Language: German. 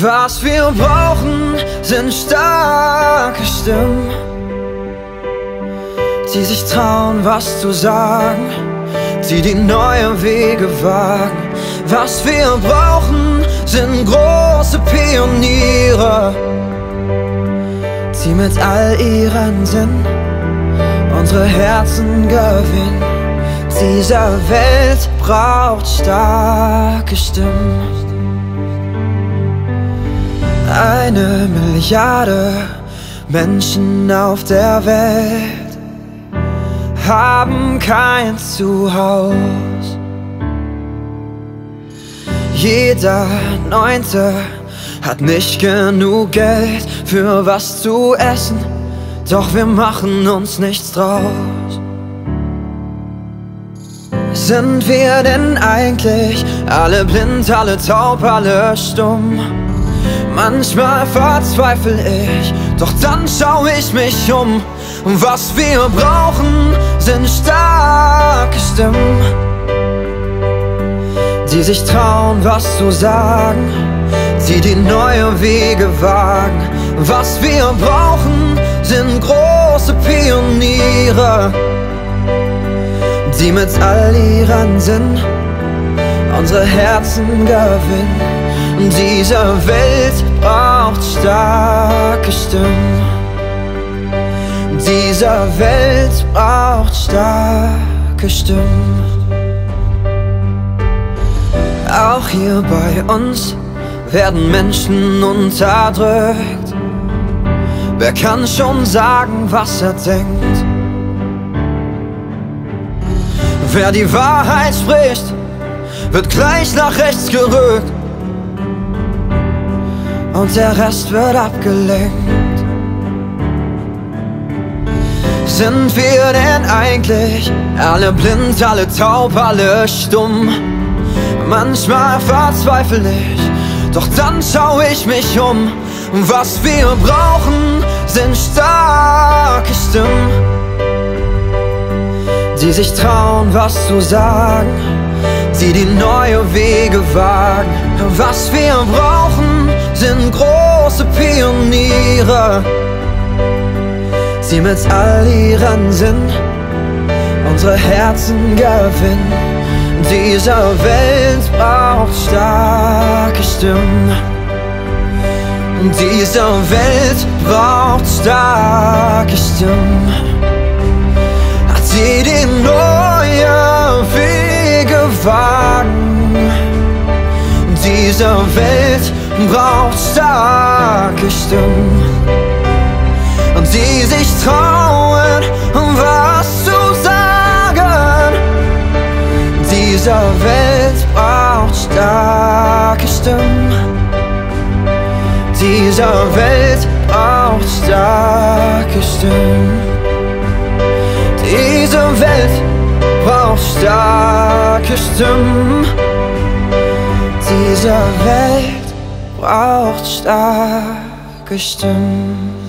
Was wir brauchen, sind starke Stimmen, die sich trauen, was zu sagen, die die neue Wege wagen. Was wir brauchen, sind große Pioniere, die mit all ihren Sinn unsere Herzen gewinnen. Diese Welt braucht starke Stimmen. Eine Milliarde Menschen auf der Welt haben kein Zuhause. Jeder Neunte hat nicht genug Geld für was zu essen, doch wir machen uns nichts draus. Sind wir denn eigentlich alle blind, alle taub, alle stumm? Manchmal verzweifle ich, doch dann schau ich mich um. Was wir brauchen, sind starke Stimmen, die sich trauen, was zu sagen, die die neue Wege wagen. Was wir brauchen, sind große Pioniere, die mit all ihren Sinn unsere Herzen gewinnen. Diese Welt braucht starke Stimmen. Diese Welt braucht starke Stimmen. Auch hier bei uns werden Menschen unterdrückt. Wer kann schon sagen, was er denkt? Wer die Wahrheit spricht, wird gleich nach rechts gerückt und der Rest wird abgelenkt. Sind wir denn eigentlich alle blind, alle taub, alle stumm? Manchmal verzweifle ich, doch dann schau ich mich um. Was wir brauchen, sind starke Stimmen, die sich trauen, was zu sagen, die die neue Wege wagen. Was wir brauchen, sind große Pioniere. Sie mit all ihren Sinn unsere Herzen gewinnen. Diese Welt braucht starke Stimmen. Diese Welt braucht starke Stimmen. Die die neue Wege wagen. Diese Welt braucht starke Stimmen, die sich trauen, was zu sagen. Diese Welt braucht starke Stimmen. Diese Welt braucht starke Stimmen. Diese Welt braucht starke Stimmen.